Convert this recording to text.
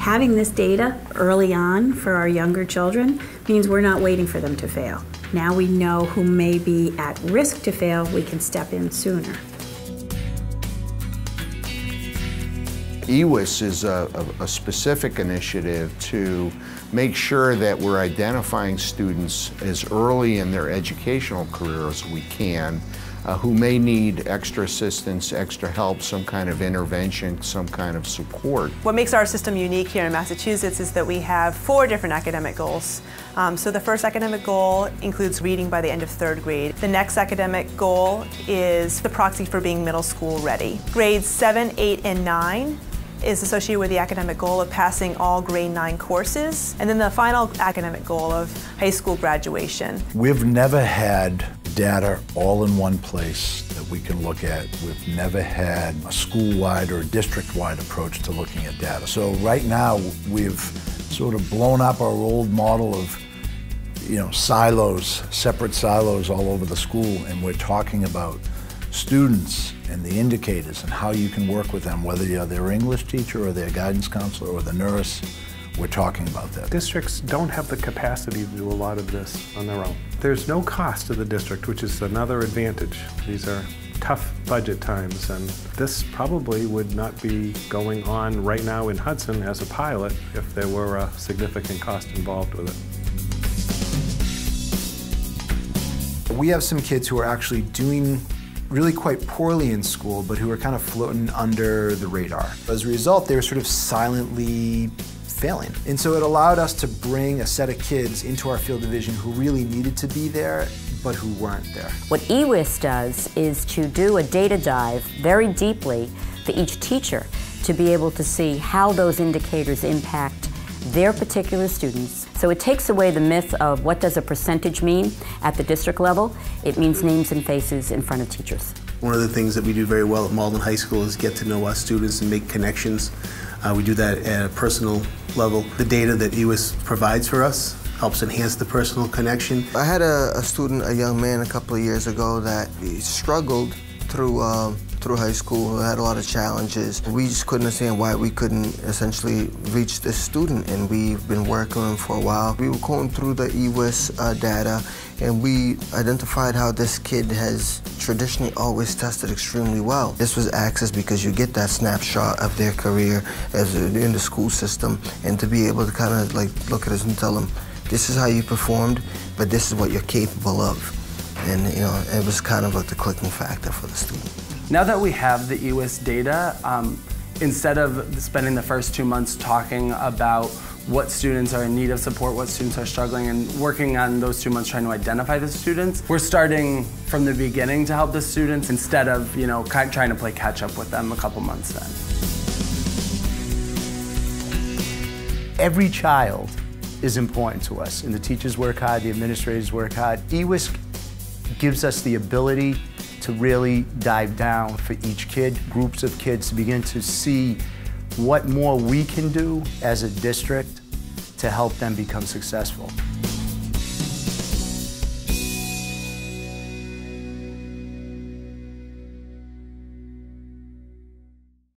Having this data early on for our younger children means we're not waiting for them to fail. Now we know who may be at risk to fail, we can step in sooner. EWIS is a, a, specific initiative to make sure that we're identifying students as early in their educational career as we can uh, who may need extra assistance, extra help, some kind of intervention, some kind of support. What makes our system unique here in Massachusetts is that we have four different academic goals. Um, so the first academic goal includes reading by the end of third grade. The next academic goal is the proxy for being middle school ready. Grades 7, 8, and 9 is associated with the academic goal of passing all grade 9 courses. And then the final academic goal of high school graduation. We've never had data all in one place that we can look at. We've never had a school-wide or district-wide approach to looking at data. So right now we've sort of blown up our old model of you know, silos, separate silos all over the school, and we're talking about students and the indicators and how you can work with them, whether you're their English teacher or their guidance counselor or the nurse, we're talking about that. Districts don't have the capacity to do a lot of this on their own. There's no cost to the district, which is another advantage. These are tough budget times, and this probably would not be going on right now in Hudson as a pilot if there were a significant cost involved with it. We have some kids who are actually doing really quite poorly in school, but who are kind of floating under the radar. As a result, they're sort of silently failing. And so it allowed us to bring a set of kids into our field division who really needed to be there, but who weren't there. What EWIS does is to do a data dive very deeply for each teacher to be able to see how those indicators impact their particular students. So it takes away the myth of what does a percentage mean at the district level. It means names and faces in front of teachers. One of the things that we do very well at Malden High School is get to know our students and make connections. Uh, we do that at a personal level. The data that EWIS provides for us helps enhance the personal connection. I had a, a student, a young man, a couple of years ago that struggled through um, through high school, had a lot of challenges. We just couldn't understand why we couldn't essentially reach this student, and we've been working for a while. We were going through the EWIS uh, data, and we identified how this kid has traditionally always tested extremely well. This was access because you get that snapshot of their career as in the school system, and to be able to kind of like look at us and tell them, this is how you performed, but this is what you're capable of. And you know, it was kind of like the clicking factor for the student. Now that we have the EWIS data, um, instead of spending the first two months talking about what students are in need of support, what students are struggling, and working on those two months trying to identify the students. We're starting from the beginning to help the students instead of, you know, trying to play catch up with them a couple months then. Every child is important to us, and the teachers work hard, the administrators work hard. EWIS gives us the ability to really dive down for each kid, groups of kids, to begin to see what more we can do as a district to help them become successful.